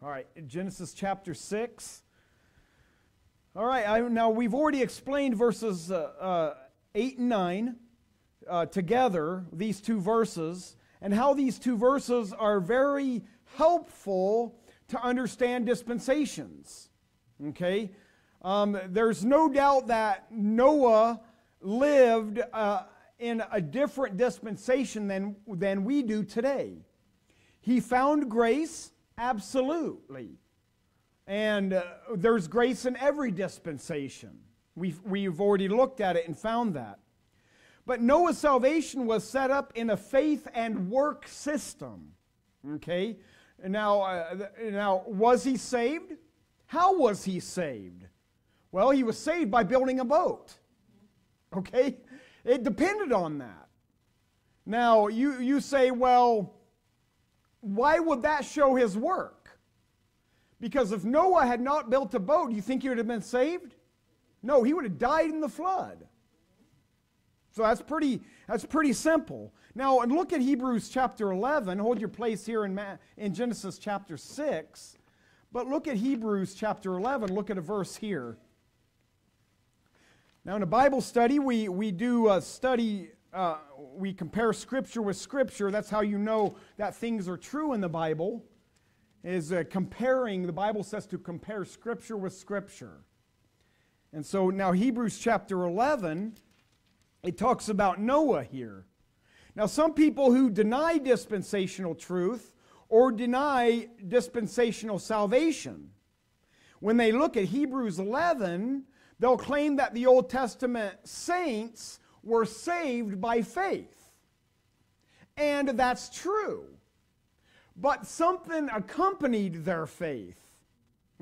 All right, Genesis chapter 6. All right, I, now we've already explained verses uh, uh, 8 and 9 uh, together, these two verses, and how these two verses are very helpful to understand dispensations. Okay? Um, there's no doubt that Noah lived uh, in a different dispensation than, than we do today. He found grace, absolutely. And uh, there's grace in every dispensation. We've, we've already looked at it and found that. But Noah's salvation was set up in a faith and work system. Okay? Now, uh, now, was he saved? How was he saved? Well, he was saved by building a boat. Okay? It depended on that. Now, you, you say, well, why would that show his work? Because if Noah had not built a boat, you think he would have been saved? No, he would have died in the flood. So that's pretty, that's pretty simple. Now, and look at Hebrews chapter 11. Hold your place here in, in Genesis chapter 6. But look at Hebrews chapter 11. Look at a verse here. Now, in a Bible study, we, we do a study, uh, we compare Scripture with Scripture. That's how you know that things are true in the Bible is uh, comparing, the Bible says to compare Scripture with Scripture. And so now, Hebrews chapter 11, it talks about Noah here. Now, some people who deny dispensational truth or deny dispensational salvation, when they look at Hebrews 11, they'll claim that the Old Testament saints were saved by faith. And that's true but something accompanied their faith.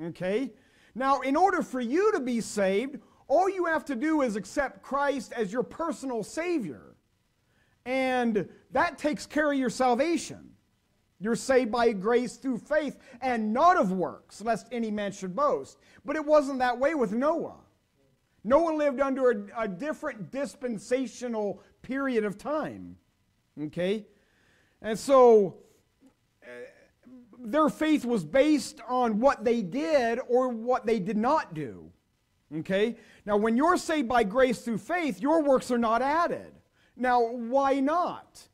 Okay? Now, in order for you to be saved, all you have to do is accept Christ as your personal Savior. And that takes care of your salvation. You're saved by grace through faith and not of works, lest any man should boast. But it wasn't that way with Noah. Noah lived under a, a different dispensational period of time. Okay? And so uh, their faith was based on what they did or what they did not do. Okay? Now, when you're saved by grace through faith, your works are not added. Now, why not?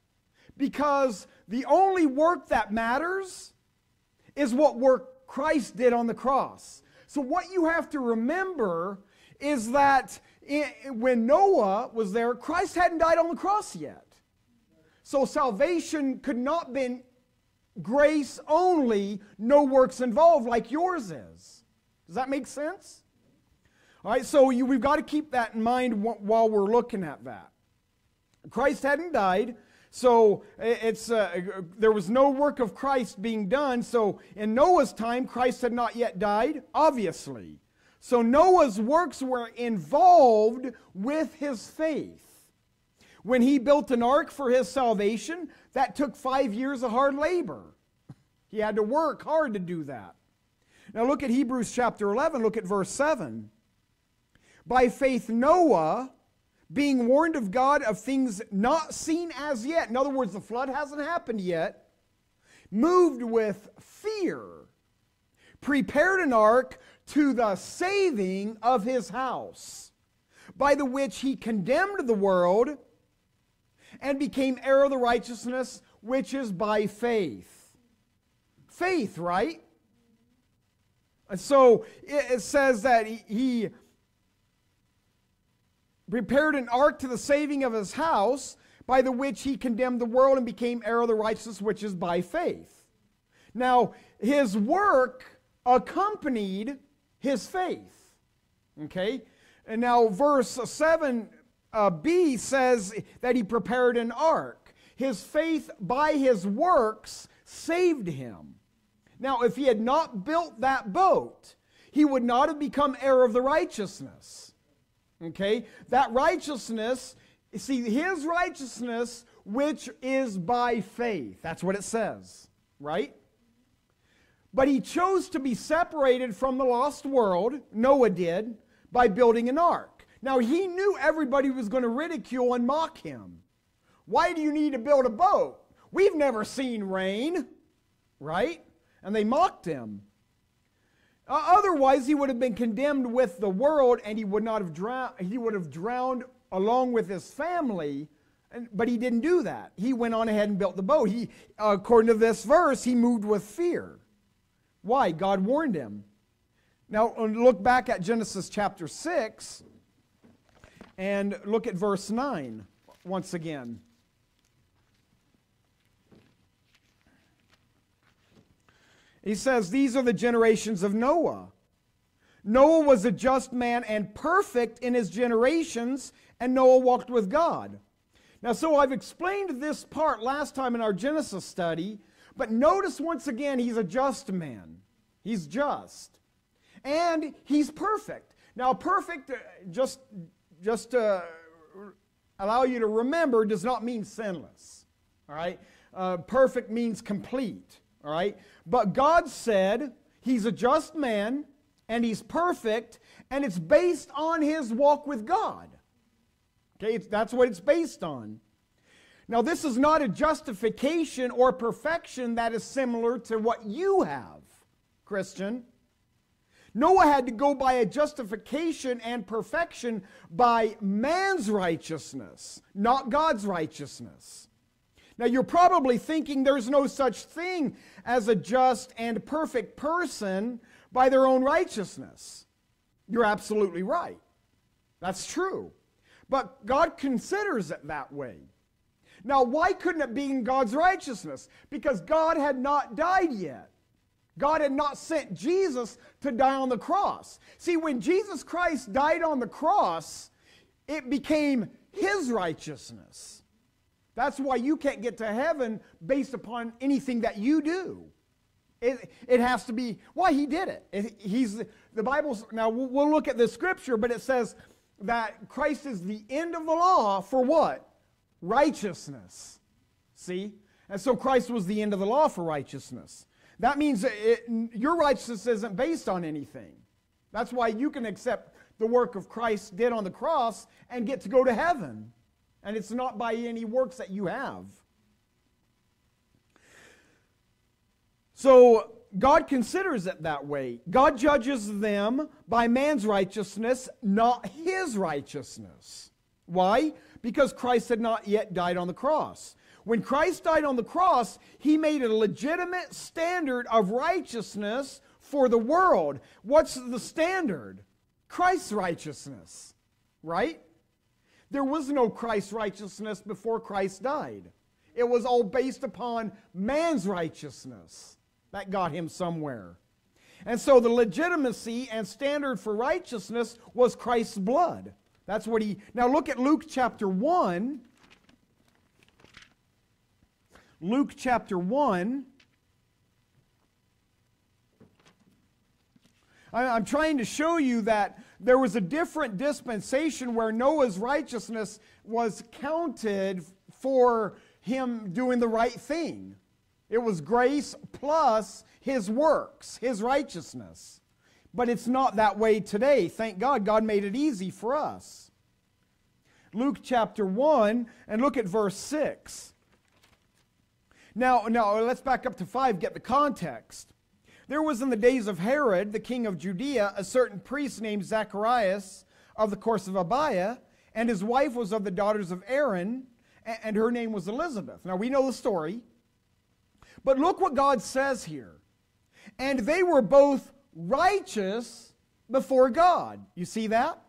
Because the only work that matters is what work Christ did on the cross. So, what you have to remember is that when Noah was there, Christ hadn't died on the cross yet. So, salvation could not been grace only, no works involved, like yours is. Does that make sense? All right, so you, we've got to keep that in mind while we're looking at that. Christ hadn't died, so it's uh, there was no work of Christ being done. So in Noah's time, Christ had not yet died, obviously. So Noah's works were involved with his faith. When he built an ark for his salvation, that took five years of hard labor. He had to work hard to do that. Now look at Hebrews chapter 11, look at verse 7. By faith, Noah, being warned of God of things not seen as yet, in other words, the flood hasn't happened yet, moved with fear, prepared an ark to the saving of his house, by the which he condemned the world and became heir of the righteousness which is by faith. Faith, right? And so it says that he prepared an ark to the saving of his house, by the which he condemned the world and became heir of the righteousness which is by faith. Now, his work accompanied his faith. Okay? And now, verse 7 uh, B says that he prepared an ark. His faith by his works saved him. Now, if he had not built that boat, he would not have become heir of the righteousness. Okay? That righteousness, see, his righteousness, which is by faith. That's what it says, right? But he chose to be separated from the lost world, Noah did, by building an ark. Now, he knew everybody was going to ridicule and mock him. Why do you need to build a boat? We've never seen rain, right? And they mocked him. Otherwise, he would have been condemned with the world and he would not have drowned, he would have drowned along with his family. But he didn't do that. He went on ahead and built the boat. He, according to this verse, he moved with fear. Why? God warned him. Now, uh, look back at Genesis chapter 6 and look at verse 9 once again. He says, These are the generations of Noah. Noah was a just man and perfect in his generations, and Noah walked with God. Now, so I've explained this part last time in our Genesis study, but notice once again, he's a just man. He's just. And he's perfect. Now, perfect, uh, just, just to allow you to remember, does not mean sinless. All right? Uh, perfect means complete. All right? But God said he's a just man and he's perfect, and it's based on his walk with God. Okay, that's what it's based on. Now, this is not a justification or perfection that is similar to what you have, Christian. Noah had to go by a justification and perfection by man's righteousness, not God's righteousness. Now, you're probably thinking there's no such thing as a just and perfect person by their own righteousness. You're absolutely right. That's true. But God considers it that way. Now, why couldn't it be in God's righteousness? Because God had not died yet. God had not sent Jesus to die on the cross. See, when Jesus Christ died on the cross, it became his righteousness. That's why you can't get to heaven based upon anything that you do. It, it has to be, why he did it. he's, the Bible's, now we'll, we'll look at the scripture, but it says that Christ is the end of the law for what? Righteousness. See? And so Christ was the end of the law for righteousness. That means it, your righteousness isn't based on anything. That's why you can accept the work of Christ did on the cross and get to go to heaven and it's not by any works that you have. So God considers it that way. God judges them by man's righteousness, not his righteousness. Why? Because Christ had not yet died on the cross. When Christ died on the cross, he made a legitimate standard of righteousness for the world. What's the standard? Christ's righteousness, right? There was no Christ's righteousness before Christ died. It was all based upon man's righteousness that got him somewhere. And so the legitimacy and standard for righteousness was Christ's blood. That's what he. Now look at Luke chapter 1. Luke chapter 1. I'm trying to show you that there was a different dispensation where Noah's righteousness was counted for him doing the right thing. It was grace plus his works, his righteousness. But it's not that way today. Thank God, God made it easy for us. Luke chapter 1, and look at verse 6. Now, now let's back up to 5, get the context. There was in the days of Herod, the king of Judea, a certain priest named Zacharias of the course of Abia, and his wife was of the daughters of Aaron, and her name was Elizabeth. Now we know the story. But look what God says here. And they were both righteous before God. You see that?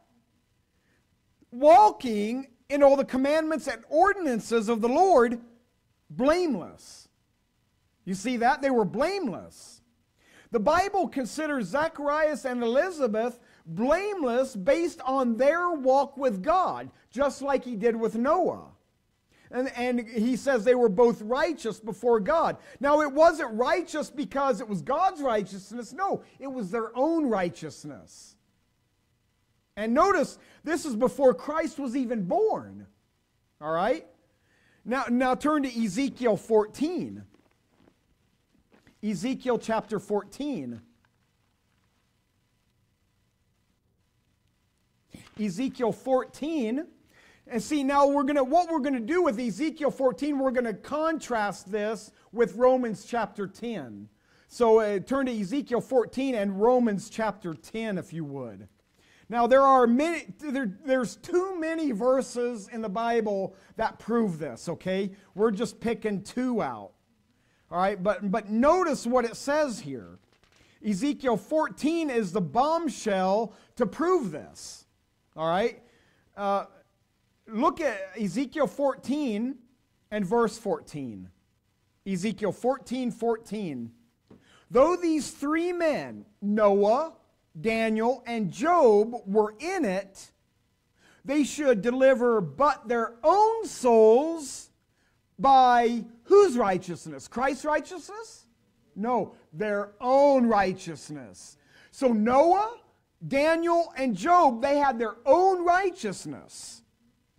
Walking in all the commandments and ordinances of the Lord, blameless. You see that? They were blameless. The Bible considers Zacharias and Elizabeth blameless based on their walk with God, just like he did with Noah. And, and he says they were both righteous before God. Now, it wasn't righteous because it was God's righteousness. No, it was their own righteousness. And notice, this is before Christ was even born. All right? Now, now turn to Ezekiel 14. Ezekiel chapter 14. Ezekiel 14. And see now we're to what we're going to do with Ezekiel 14 we're going to contrast this with Romans chapter 10. So uh, turn to Ezekiel 14 and Romans chapter 10, if you would. Now, there are many, there, there's too many verses in the Bible that prove this, okay? We're just picking two out. All right, but, but notice what it says here. Ezekiel 14 is the bombshell to prove this. All right? Uh, look at Ezekiel 14 and verse 14. Ezekiel 14 14. Though these three men, Noah, Daniel, and Job, were in it, they should deliver but their own souls by whose righteousness? Christ's righteousness? No, their own righteousness. So Noah, Daniel, and Job, they had their own righteousness.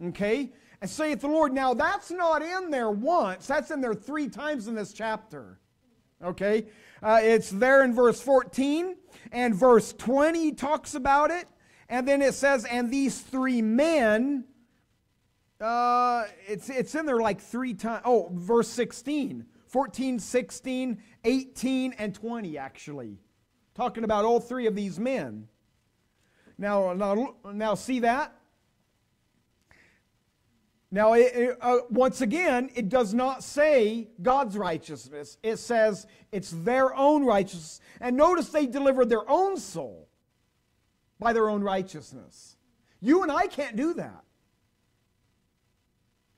Okay? And saith the Lord. Now, that's not in there once, that's in there three times in this chapter. Okay? Uh, it's there in verse 14, and verse 20 talks about it. And then it says, and these three men, uh, it's, it's in there like three times. Oh, verse 16, 14, 16, 18, and 20, actually. Talking about all three of these men. Now, now, now see that? Now, it, it, uh, once again, it does not say God's righteousness. It says it's their own righteousness. And notice they delivered their own soul by their own righteousness. You and I can't do that.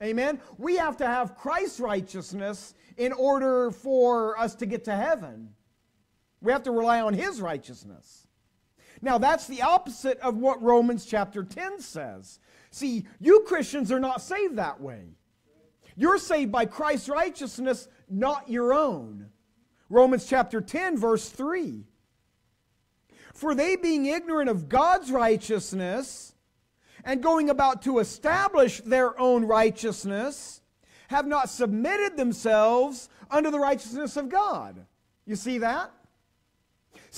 Amen? We have to have Christ's righteousness in order for us to get to heaven. We have to rely on His righteousness. Now, that's the opposite of what Romans chapter 10 says. See, you Christians are not saved that way. You're saved by Christ's righteousness, not your own. Romans chapter 10, verse 3. For they, being ignorant of God's righteousness and going about to establish their own righteousness, have not submitted themselves unto the righteousness of God. You see that?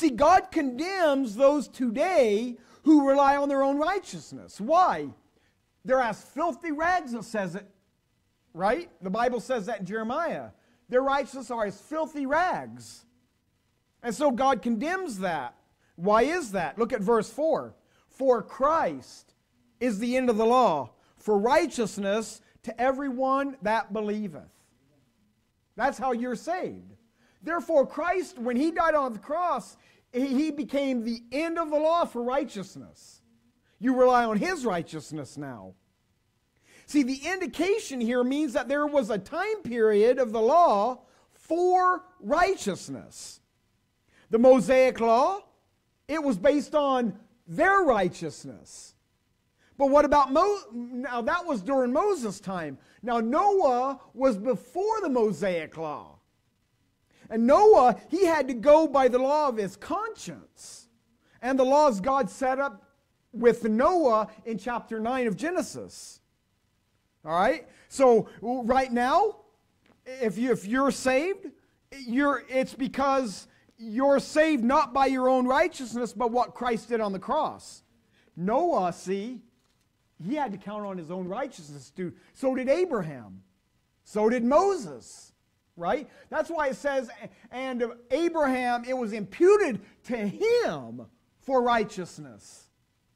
See, God condemns those today who rely on their own righteousness. Why? They're as filthy rags, it says it, right? The Bible says that in Jeremiah. Their righteousness are as filthy rags. And so God condemns that. Why is that? Look at verse 4. For Christ is the end of the law, for righteousness to everyone that believeth. That's how you're saved. Therefore, Christ, when he died on the cross, he became the end of the law for righteousness. You rely on his righteousness now. See, the indication here means that there was a time period of the law for righteousness. The Mosaic law, it was based on their righteousness. But what about Mo? Now that was during Moses' time. Now Noah was before the Mosaic law. And Noah, he had to go by the law of his conscience and the laws God set up with Noah in chapter 9 of Genesis. All right? So right now, if, you, if you're saved, you're, it's because you're saved not by your own righteousness, but what Christ did on the cross. Noah, see, he had to count on his own righteousness too. So did Abraham. So did Moses. Right? That's why it says, and Abraham, it was imputed to him for righteousness.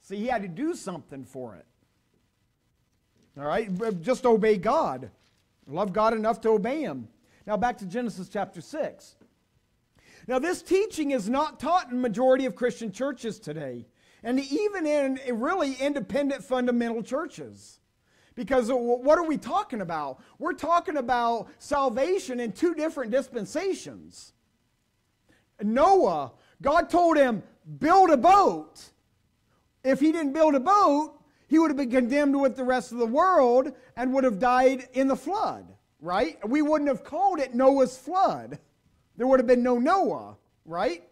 See, he had to do something for it. All right? Just obey God. Love God enough to obey Him. Now, back to Genesis chapter 6. Now, this teaching is not taught in majority of Christian churches today, and even in really independent fundamental churches. Because what are we talking about? We're talking about salvation in two different dispensations. Noah, God told him, build a boat if he didn't build a boat, he would have been condemned with the rest of the world and would have died in the flood, right? We wouldn't have called it Noah's flood. There would have been no Noah, right?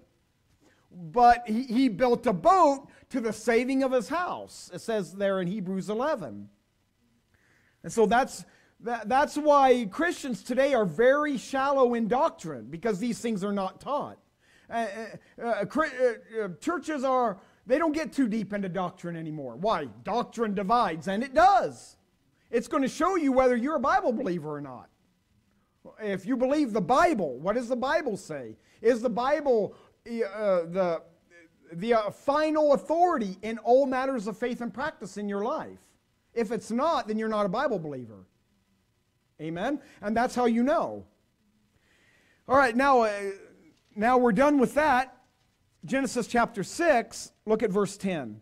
But he, he built a boat to the saving of his house. It says there in Hebrews 11. And so that's, that, that's why Christians today are very shallow in doctrine because these things are not taught. Uh, uh, uh, uh churches are they don't get too deep into doctrine anymore. Why? Doctrine divides, and it does. It's going to show you whether you're a Bible believer or not. If you believe the Bible, what does the Bible say? Is the Bible uh, the, the uh, final authority in all matters of faith and practice in your life? If it's not, then you're not a Bible believer. Amen? And that's how you know. All right, now, uh, now we're done with that. Genesis chapter 6, look at verse 10.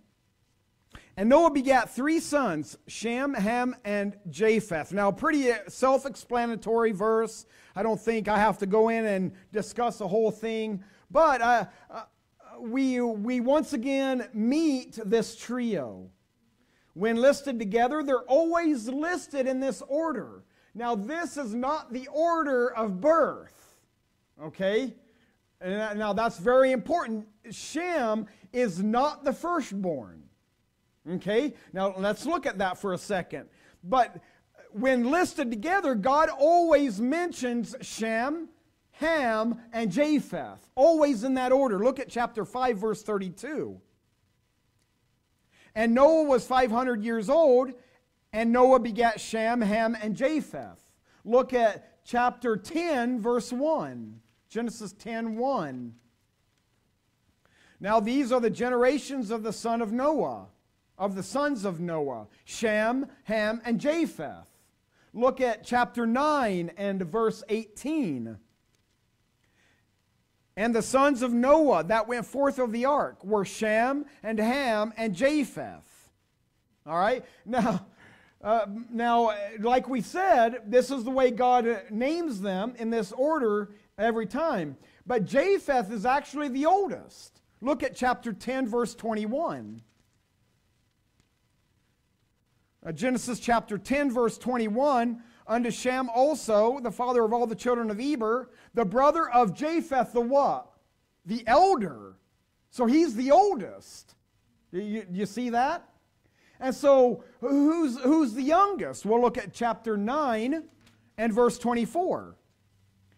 And Noah begat three sons, Shem, Ham, and Japheth. Now, pretty self explanatory verse. I don't think I have to go in and discuss the whole thing. But uh, uh, we, we once again meet this trio. When listed together, they're always listed in this order. Now, this is not the order of birth, okay? Now, that's very important. Shem is not the firstborn. Okay? Now, let's look at that for a second. But when listed together, God always mentions Shem, Ham, and Japheth, always in that order. Look at chapter 5, verse 32. And Noah was 500 years old, and Noah begat Shem, Ham, and Japheth. Look at chapter 10, verse 1. Genesis 10 1. Now, these are the generations of the son of Noah, of the sons of Noah Shem, Ham, and Japheth. Look at chapter 9 and verse 18. And the sons of Noah that went forth of the ark were Shem and Ham and Japheth. All right? Now, uh, now, like we said, this is the way God names them in this order every time. But Japheth is actually the oldest. Look at chapter 10, verse 21. Uh, Genesis chapter 10, verse 21. Unto Shem also, the father of all the children of Eber, the brother of Japheth, the what? The elder. So he's the oldest. You, you see that? And so who's, who's the youngest? We'll look at chapter 9 and verse 24.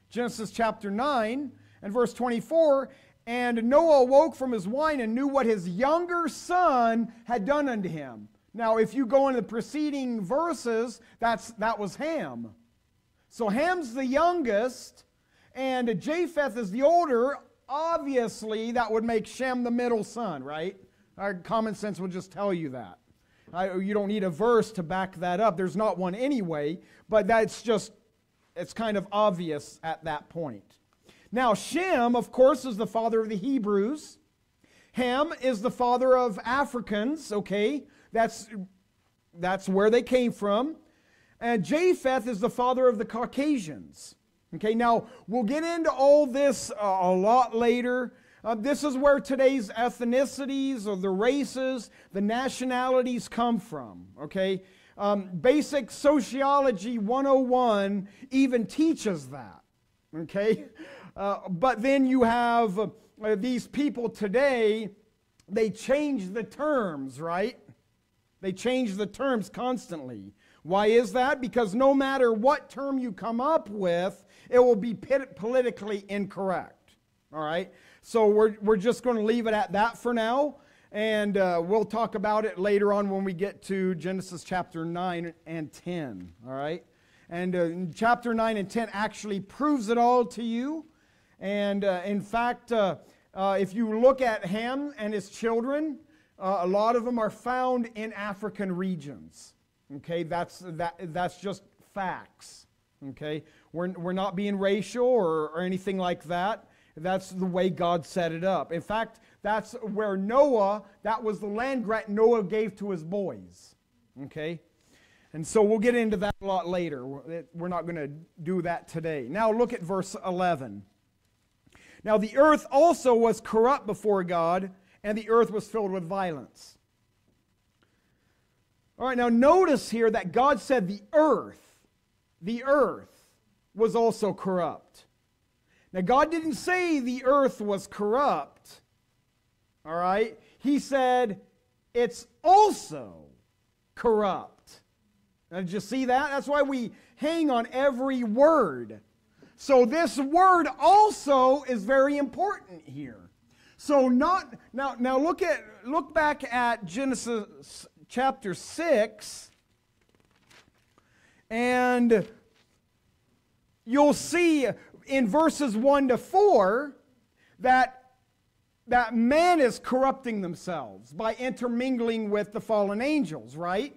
Genesis chapter 9 and verse 24. And Noah awoke from his wine and knew what his younger son had done unto him. Now, if you go into the preceding verses, that's, that was Ham. So Ham's the youngest, and Japheth is the older. Obviously, that would make Shem the middle son, right? Our common sense would just tell you that. I, you don't need a verse to back that up. There's not one anyway, but that's just it's kind of obvious at that point. Now, Shem, of course, is the father of the Hebrews. Ham is the father of Africans, okay? That's, that's where they came from. And Japheth is the father of the Caucasians. Okay, now we'll get into all this uh, a lot later. Uh, this is where today's ethnicities or the races, the nationalities come from. Okay, um, basic sociology 101 even teaches that. Okay? Uh, but then you have uh, these people today, they change the terms, right? They change the terms constantly. Why is that? Because no matter what term you come up with, it will be politically incorrect. All right? So we're, we're just going to leave it at that for now. And uh, we'll talk about it later on when we get to Genesis chapter 9 and 10. All right? And uh, chapter 9 and 10 actually proves it all to you. And uh, in fact, uh, uh, if you look at Ham and his children, uh, a lot of them are found in African regions. Okay? That's, that, that's just facts. Okay? We're, we're not being racial or, or anything like that. That's the way God set it up. In fact, that's where Noah, that was the land grant Noah gave to his boys. Okay? And so we'll get into that a lot later. We're not going to do that today. Now look at verse 11. Now the earth also was corrupt before God, and the earth was filled with violence. All right, now notice here that God said the earth, the earth was also corrupt. Now, God didn't say the earth was corrupt. All right? He said it's also corrupt. Now, did you see that? That's why we hang on every word. So this word also is very important here. So not now now look at look back at Genesis chapter 6 and you'll see in verses 1 to 4 that that man is corrupting themselves by intermingling with the fallen angels, right?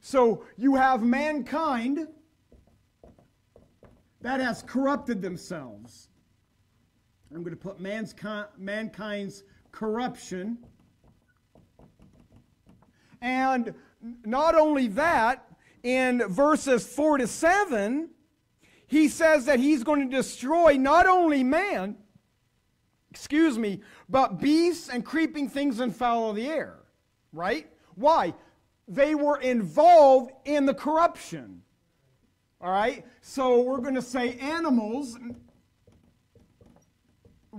So you have mankind that has corrupted themselves. I'm going to put man's, mankind's corruption. And not only that, in verses 4 to 7, he says that he's going to destroy not only man, excuse me, but beasts and creeping things and fowl of the air. Right? Why? They were involved in the corruption. All right? So we're going to say animals,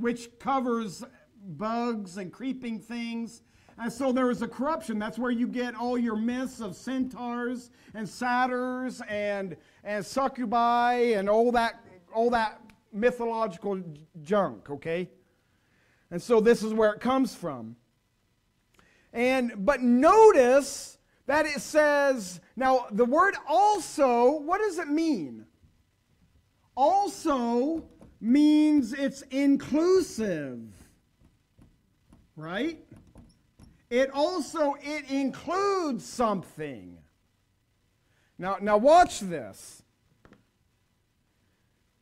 which covers bugs and creeping things. And so there is a corruption. That's where you get all your myths of centaurs and satyrs and, and succubi and all that, all that mythological junk, okay? And so this is where it comes from. And but notice that it says, now the word also, what does it mean? Also means it's inclusive. Right? It also it includes something. Now now watch this.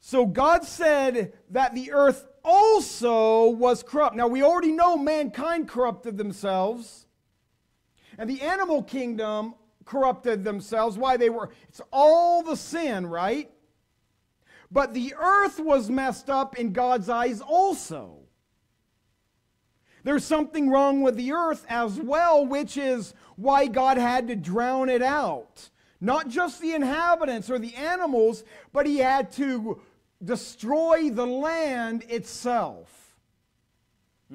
So God said that the earth also was corrupt. Now we already know mankind corrupted themselves. And the animal kingdom corrupted themselves. Why they were, it's all the sin, right? But the earth was messed up in God's eyes also. There's something wrong with the earth as well, which is why God had to drown it out. Not just the inhabitants or the animals, but he had to destroy the land itself.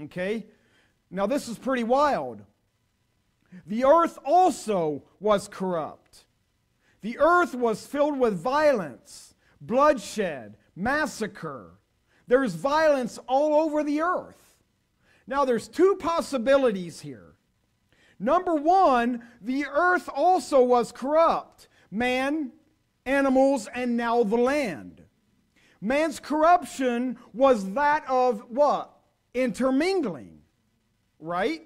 Okay? Now, this is pretty wild. The earth also was corrupt. The earth was filled with violence, bloodshed, massacre. There's violence all over the earth. Now, there's two possibilities here. Number one, the earth also was corrupt man, animals, and now the land. Man's corruption was that of what? Intermingling, right?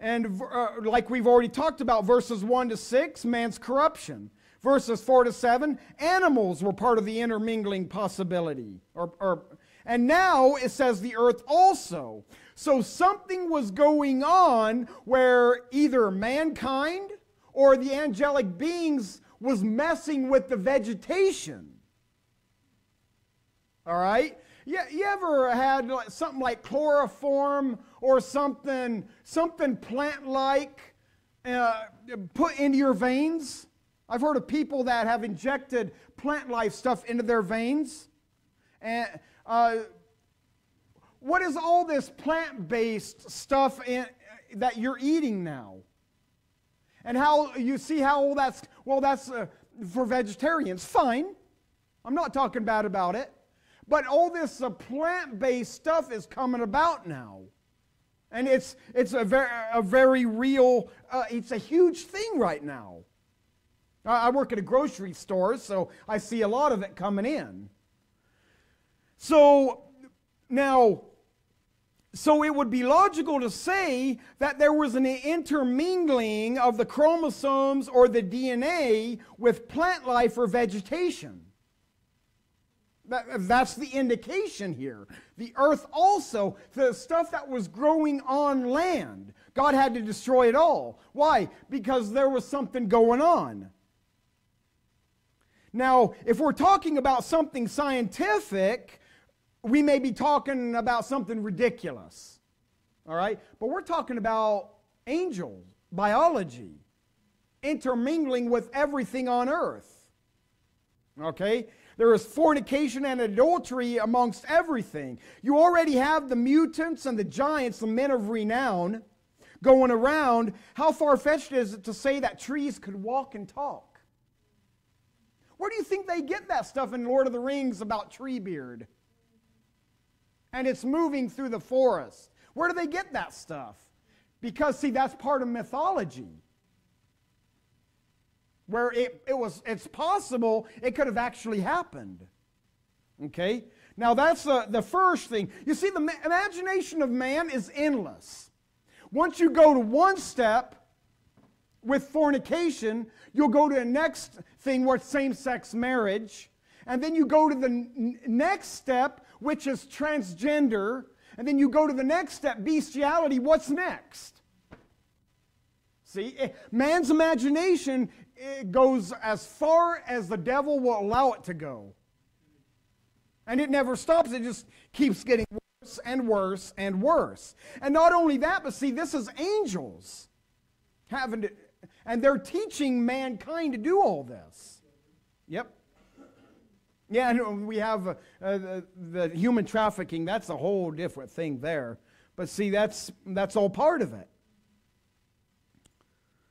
And uh, like we've already talked about, verses 1 to 6, man's corruption. Verses 4 to 7, animals were part of the intermingling possibility. Or, or, and now it says the earth also. So something was going on where either mankind or the angelic beings was messing with the vegetation. All right? You, you ever had something like chloroform or something, something plant-like uh, put into your veins? I've heard of people that have injected plant life stuff into their veins. And uh, what is all this plant-based stuff in, that you're eating now? And how you see how all that's well, that's uh, for vegetarians. Fine, I'm not talking bad about it. But all this uh, plant based stuff is coming about now. And it's, it's a, very, a very real, uh, it's a huge thing right now. I work at a grocery store, so I see a lot of it coming in. So now, so it would be logical to say that there was an intermingling of the chromosomes or the DNA with plant life or vegetation. That, that's the indication here. The earth also, the stuff that was growing on land, God had to destroy it all. Why? Because there was something going on. Now, if we're talking about something scientific, we may be talking about something ridiculous. All right? But we're talking about angels, biology, intermingling with everything on earth. Okay? There is fornication and adultery amongst everything. You already have the mutants and the giants, the men of renown, going around. How far fetched is it to say that trees could walk and talk? Where do you think they get that stuff in Lord of the Rings about Treebeard? And it's moving through the forest. Where do they get that stuff? Because, see, that's part of mythology where it, it was it's possible it could have actually happened Okay? Now that's the, the first thing. You see, the imagination of man is endless. Once you go to one step with fornication, you'll go to the next thing where same sex marriage. And then you go to the n- next step, which is transgender. And then you go to the next step, bestiality. What's next? See, eh, man's imagination eh, goes as far as the devil will allow it to go. And it never stops, it just keeps getting worse and worse and worse. And not only that, but see, this is angels having to, and they're teaching mankind to do all this. Yep. Yeah, we have uh, uh, the, the human trafficking, that's a whole different thing there. But see, that's, that's all part of it.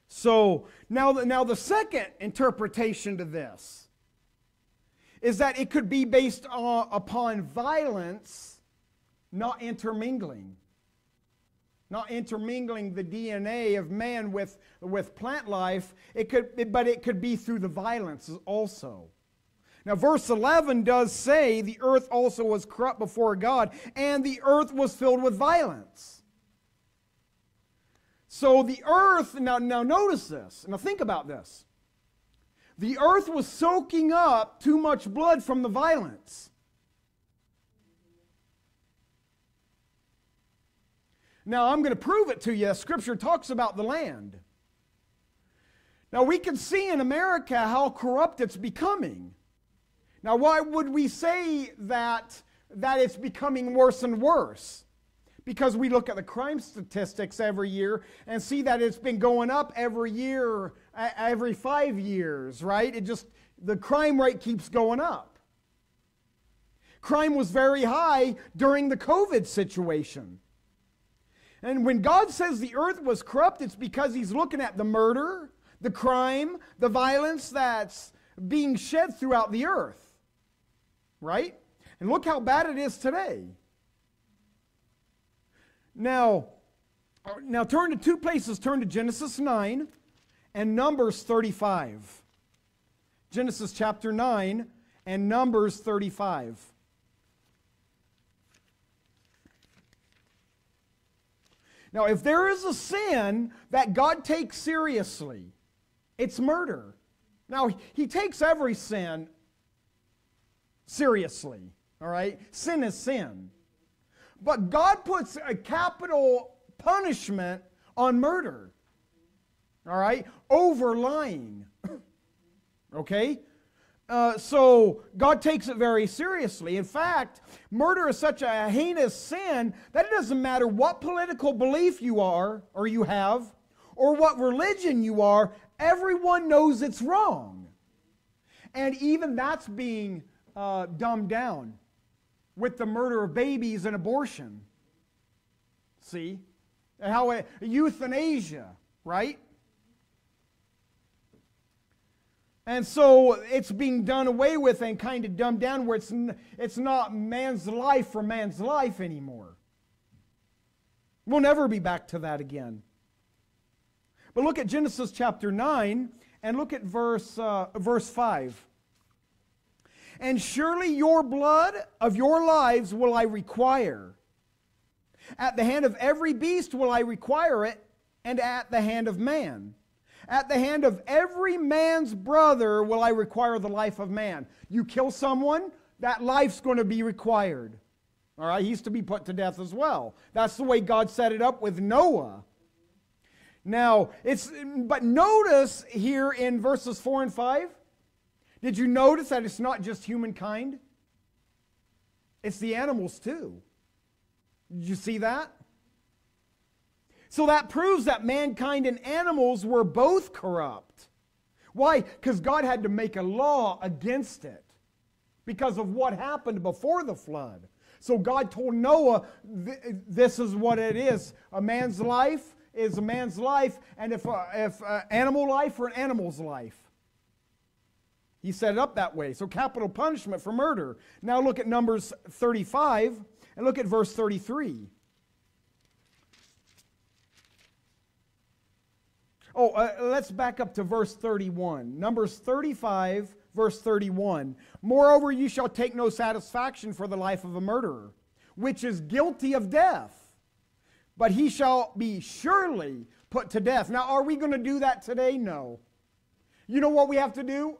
So now, now the second interpretation to this is that it could be based on, upon violence, not intermingling. Not intermingling the DNA of man with, with plant life, it could, but it could be through the violence also. Now, verse 11 does say the earth also was corrupt before God, and the earth was filled with violence. So the earth, now, now notice this. Now think about this. The earth was soaking up too much blood from the violence. Now, I'm going to prove it to you. Scripture talks about the land. Now, we can see in America how corrupt it's becoming. Now, why would we say that, that it's becoming worse and worse? Because we look at the crime statistics every year and see that it's been going up every year every five years, right? It just, the crime rate keeps going up. Crime was very high during the COVID situation. And when God says the earth was corrupt, it's because He's looking at the murder, the crime, the violence that's being shed throughout the earth. Right? And look how bad it is today. Now, now turn to two places. Turn to Genesis 9 and Numbers 35. Genesis chapter 9 and Numbers 35. Now, if there is a sin that God takes seriously, it's murder. Now, He takes every sin seriously, all right? Sin is sin. But God puts a capital punishment on murder all right? Over lying. okay? Uh, so God takes it very seriously. In fact, murder is such a heinous sin that it doesn't matter what political belief you are or you have or what religion you are, everyone knows it's wrong. And even that's being uh, dumbed down with the murder of babies and abortion. See? How it, euthanasia, right? And so it's being done away with and kind of dumbed down where it's, it's not man's life for man's life anymore. We'll never be back to that again. But look at Genesis chapter 9 and look at verse, uh, verse 5. And surely your blood of your lives will I require. At the hand of every beast will I require it, and at the hand of man. At the hand of every man's brother will I require the life of man. You kill someone, that life's going to be required. All right, he's to be put to death as well. That's the way God set it up with Noah. Now, it's but notice here in verses 4 and 5, did you notice that it's not just humankind? It's the animals too. Did you see that? So that proves that mankind and animals were both corrupt. Why? Because God had to make a law against it because of what happened before the flood. So God told Noah, this is what it is. A man's life is a man's life, and if, uh, if uh, animal life or an animal's life. He set it up that way. So capital punishment for murder. Now look at Numbers 35 and look at verse 33. Oh, uh, let's back up to verse 31. Numbers 35, verse 31. Moreover, you shall take no satisfaction for the life of a murderer, which is guilty of death, but he shall be surely put to death. Now, are we going to do that today? No. You know what we have to do?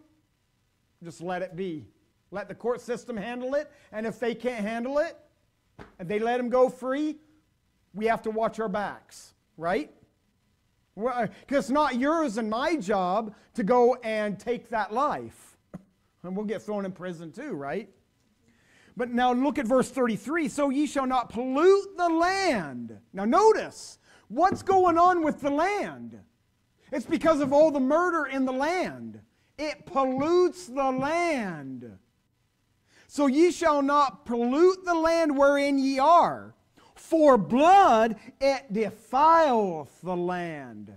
Just let it be. Let the court system handle it, and if they can't handle it, and they let him go free, we have to watch our backs, right? Because it's not yours and my job to go and take that life. And we'll get thrown in prison too, right? But now look at verse 33. So ye shall not pollute the land. Now notice, what's going on with the land? It's because of all the murder in the land. It pollutes the land. So ye shall not pollute the land wherein ye are. For blood it defileth the land.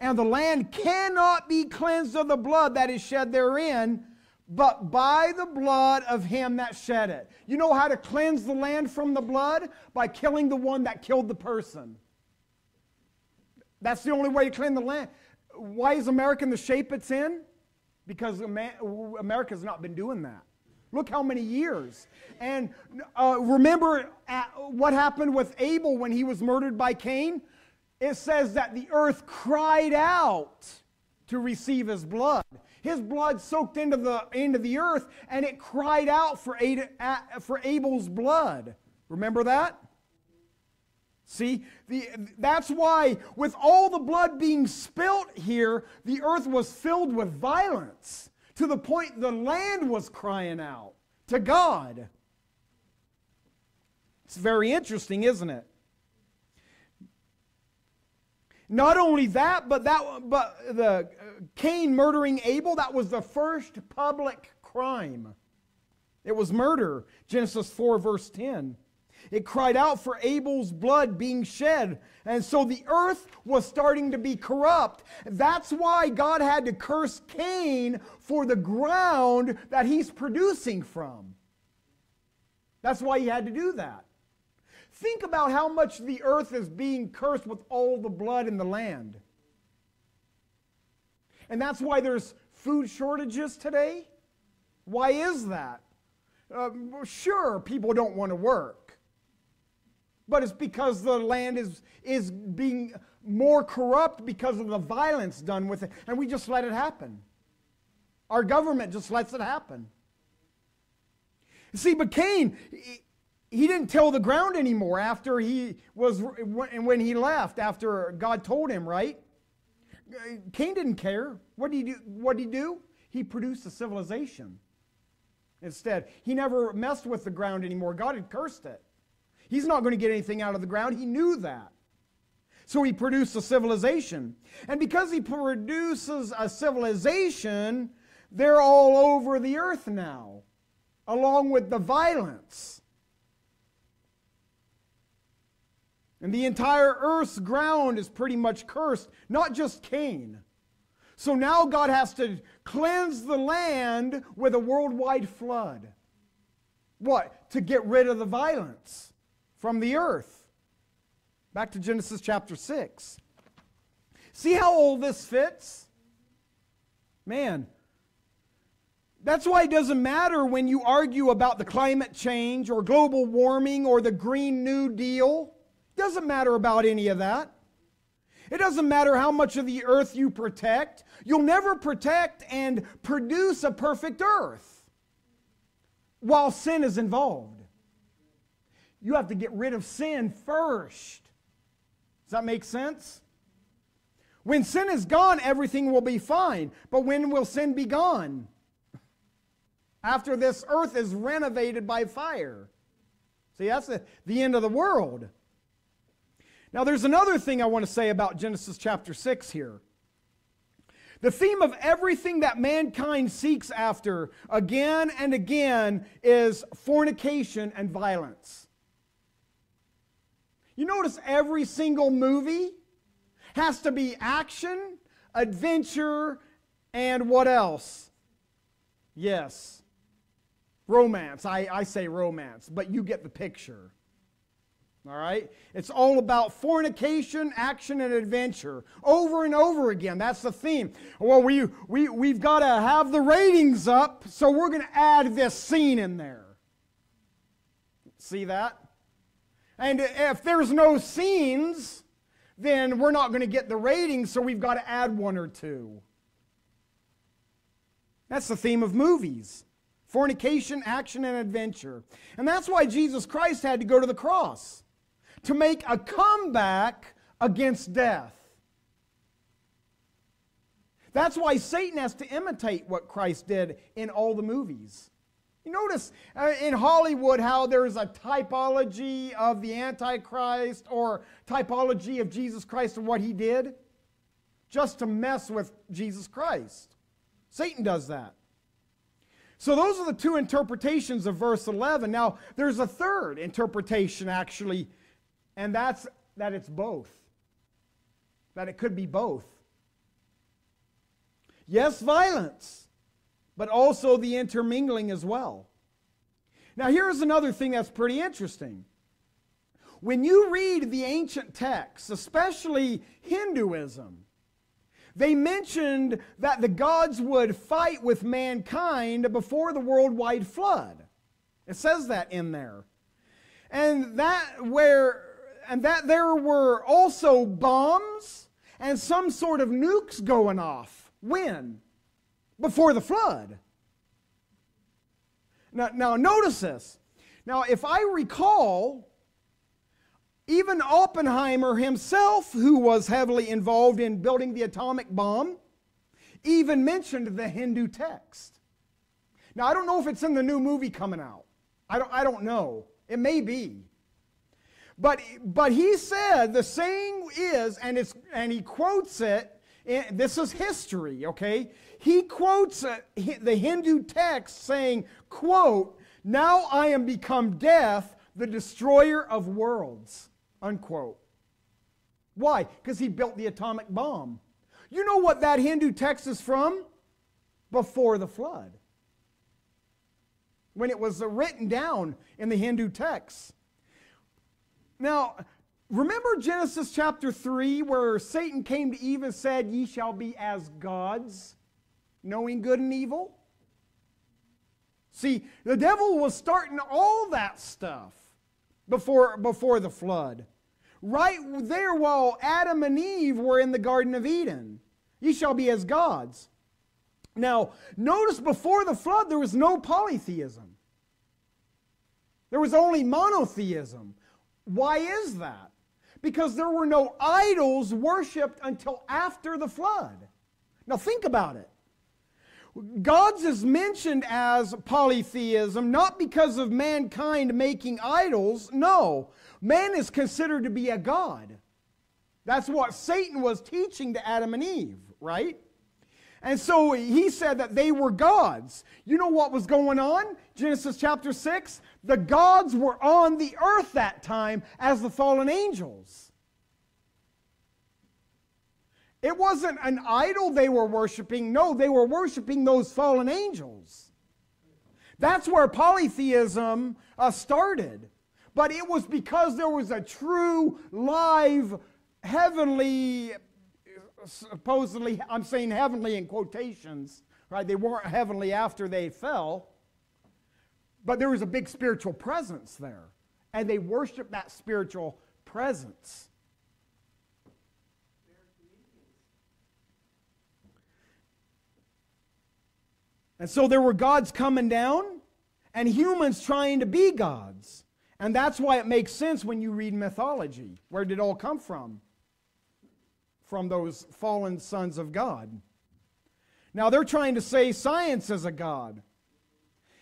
And the land cannot be cleansed of the blood that is shed therein, but by the blood of him that shed it. You know how to cleanse the land from the blood? By killing the one that killed the person. That's the only way to clean the land. Why is America in the shape it's in? Because America's not been doing that. Look how many years. And uh, remember what happened with Abel when he was murdered by Cain? It says that the earth cried out to receive his blood. His blood soaked into the, into the earth and it cried out for, for Abel's blood. Remember that? See, the, that's why, with all the blood being spilt here, the earth was filled with violence to the point the land was crying out to God. It's very interesting, isn't it? Not only that, but that but the Cain murdering Abel, that was the first public crime. It was murder. Genesis 4 verse 10. It cried out for Abel's blood being shed. And so the earth was starting to be corrupt. That's why God had to curse Cain for the ground that he's producing from. That's why he had to do that. Think about how much the earth is being cursed with all the blood in the land. And that's why there's food shortages today. Why is that? Uh, sure, people don't want to work but it's because the land is, is being more corrupt because of the violence done with it. And we just let it happen. Our government just lets it happen. See, but Cain, he, didn't till the ground anymore after he was, when he left, after God told him, right? Cain didn't care. What did he do? What did he do? He produced a civilization. Instead, he never messed with the ground anymore. God had cursed it. He's not going to get anything out of the ground. He knew that. So he produced a civilization. And because he produces a civilization, they're all over the earth now, along with the violence. And the entire earth's ground is pretty much cursed, not just Cain. So now God has to cleanse the land with a worldwide flood. What? To get rid of the violence from the earth. Back to Genesis chapter 6. See how all this fits? Man, that's why it doesn't matter when you argue about the climate change or global warming or the Green New Deal. It doesn't matter about any of that. It doesn't matter how much of the earth you protect. You'll never protect and produce a perfect earth while sin is involved you have to get rid of sin first. Does that make sense? When sin is gone, everything will be fine. But when will sin be gone? After this earth is renovated by fire. See, that's the, the end of the world. Now, there's another thing I want to say about Genesis chapter 6 here. The theme of everything that mankind seeks after again and again is fornication and violence. You notice every single movie has to be action, adventure, and what else? Yes, romance. I, I say romance, but you get the picture. All right? It's all about fornication, action, and adventure. Over and over again. That's the theme. Well, we, we, we've got to have the ratings up, so we're going to add this scene in there. See that? And if there's no scenes, then we're not going to get the ratings, so we've got to add one or two. That's the theme of movies fornication, action, and adventure. And that's why Jesus Christ had to go to the cross to make a comeback against death. That's why Satan has to imitate what Christ did in all the movies. You notice uh, in Hollywood how there's a typology of the Antichrist or typology of Jesus Christ and what he did? Just to mess with Jesus Christ. Satan does that. So those are the two interpretations of verse 11. Now, there's a third interpretation actually, and that's that it's both. That it could be both. Yes, violence but also the intermingling as well. Now, here's another thing that's pretty interesting. When you read the ancient texts, especially Hinduism, they mentioned that the gods would fight with mankind before the worldwide flood. It says that in there. And that where and that there were also bombs and some sort of nukes going off. When? Before the flood. Now, now notice this. Now, if I recall, even Oppenheimer himself, who was heavily involved in building the atomic bomb, even mentioned the Hindu text. Now, I don't know if it's in the new movie coming out. I don't, I don't know. It may be. But, but he said the saying is, and, it's, and he quotes it, this is history, okay? he quotes uh, the Hindu text saying, quote, now I am become death, the destroyer of worlds, unquote. Why? Because he built the atomic bomb. You know what that Hindu text is from? Before the flood. When it was written down in the Hindu text. Now, remember Genesis chapter 3, where Satan came to Eve and said, Ye shall be as gods? knowing good and evil? See, the devil was starting all that stuff before, before the flood. Right there while Adam and Eve were in the Garden of Eden. Ye shall be as gods. Now, notice before the flood, there was no polytheism. There was only monotheism. Why is that? Because there were no idols worshiped until after the flood. Now, think about it. God's is mentioned as polytheism not because of mankind making idols. No, man is considered to be a god. That's what Satan was teaching to Adam and Eve, right? And so he said that they were gods. You know what was going on? Genesis chapter 6. The gods were on the earth that time as the fallen angels. It wasn't an idol they were worshiping. No, they were worshiping those fallen angels. That's where polytheism uh, started. But it was because there was a true, live, heavenly, supposedly, I'm saying heavenly in quotations, right? They weren't heavenly after they fell. But there was a big spiritual presence there. And they worshiped that spiritual presence. And so there were gods coming down and humans trying to be gods. And that's why it makes sense when you read mythology. Where did it all come from? From those fallen sons of God. Now they're trying to say science is a God.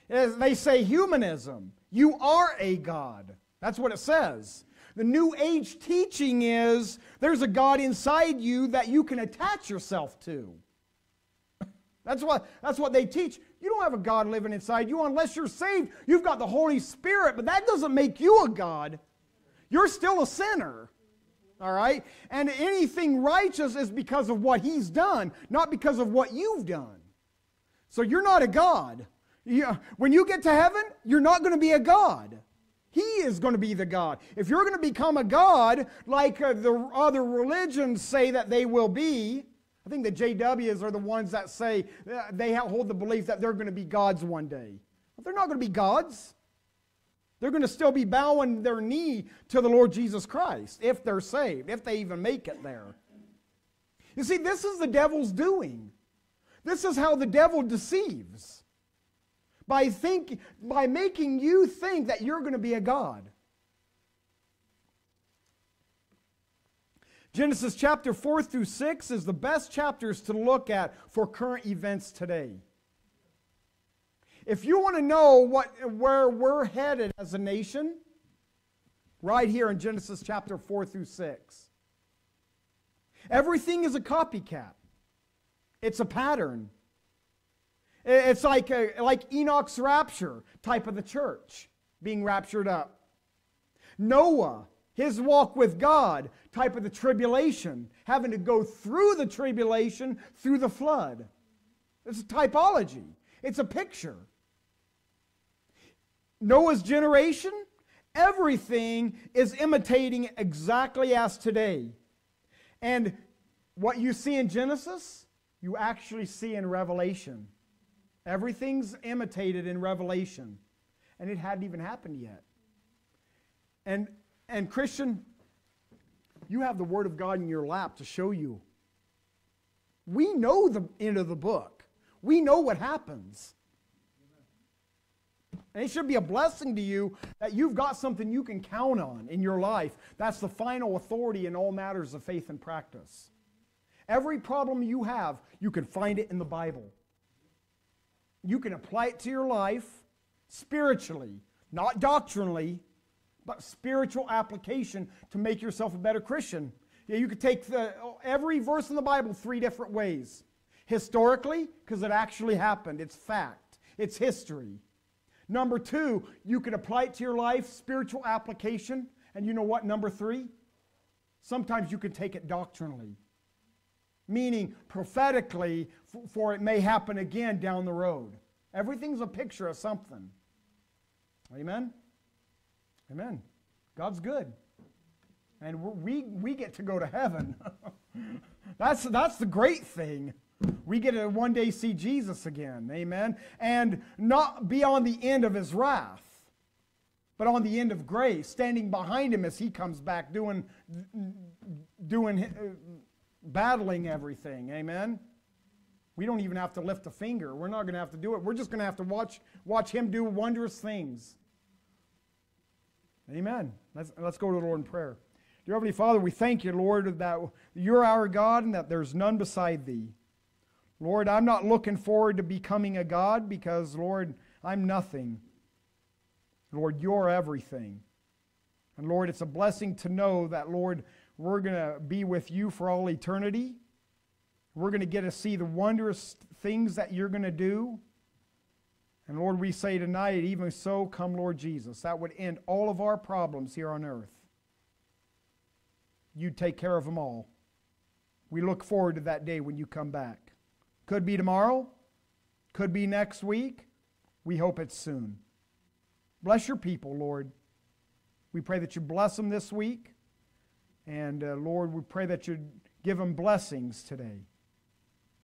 They say humanism. You are a God. That's what it says. The New Age teaching is there's a God inside you that you can attach yourself to. That's what, that's what they teach. You don't have a God living inside you unless you're saved. You've got the Holy Spirit, but that doesn't make you a God. You're still a sinner. All right? And anything righteous is because of what He's done, not because of what you've done. So you're not a God. You, when you get to heaven, you're not going to be a God. He is going to be the God. If you're going to become a God like uh, the other religions say that they will be, I think the JWs are the ones that say uh, they hold the belief that they're going to be gods one day. But they're not going to be gods. They're going to still be bowing their knee to the Lord Jesus Christ if they're saved, if they even make it there. You see, this is the devil's doing. This is how the devil deceives. By, think, by making you think that you're going to be a God. Genesis chapter 4 through 6 is the best chapters to look at for current events today. If you want to know what, where we're headed as a nation, right here in Genesis chapter 4 through 6. Everything is a copycat, it's a pattern. It's like, a, like Enoch's rapture type of the church being raptured up. Noah his walk with God, type of the tribulation, having to go through the tribulation through the flood. It's a typology, it's a picture. Noah's generation, everything is imitating exactly as today. And what you see in Genesis, you actually see in Revelation. Everything's imitated in Revelation. And it hadn't even happened yet. And and, Christian, you have the Word of God in your lap to show you. We know the end of the book, we know what happens. And it should be a blessing to you that you've got something you can count on in your life. That's the final authority in all matters of faith and practice. Every problem you have, you can find it in the Bible. You can apply it to your life spiritually, not doctrinally, but spiritual application to make yourself a better Christian. Yeah, you could take the, every verse in the Bible three different ways. Historically, because it actually happened, it's fact, it's history. Number two, you can apply it to your life, spiritual application. And you know what? Number three, sometimes you can take it doctrinally, meaning prophetically, for it may happen again down the road. Everything's a picture of something. Amen? Amen. God's good. And we, we get to go to heaven. that's, that's the great thing. We get to one day see Jesus again. Amen. And not be on the end of his wrath, but on the end of grace, standing behind him as he comes back, doing, doing, uh, battling everything. Amen. We don't even have to lift a finger. We're not going to have to do it. We're just going to have to watch, watch him do wondrous things. Amen. Let's, let's go to the Lord in prayer. Dear Heavenly Father, we thank you, Lord, that you're our God and that there's none beside thee. Lord, I'm not looking forward to becoming a God because, Lord, I'm nothing. Lord, you're everything. And Lord, it's a blessing to know that, Lord, we're going to be with you for all eternity. We're going to get to see the wondrous things that you're going to do. And Lord, we say tonight, even so, come Lord Jesus. That would end all of our problems here on earth. You take care of them all. We look forward to that day when you come back. Could be tomorrow, could be next week. We hope it's soon. Bless your people, Lord. We pray that you bless them this week. And uh, Lord, we pray that you give them blessings today.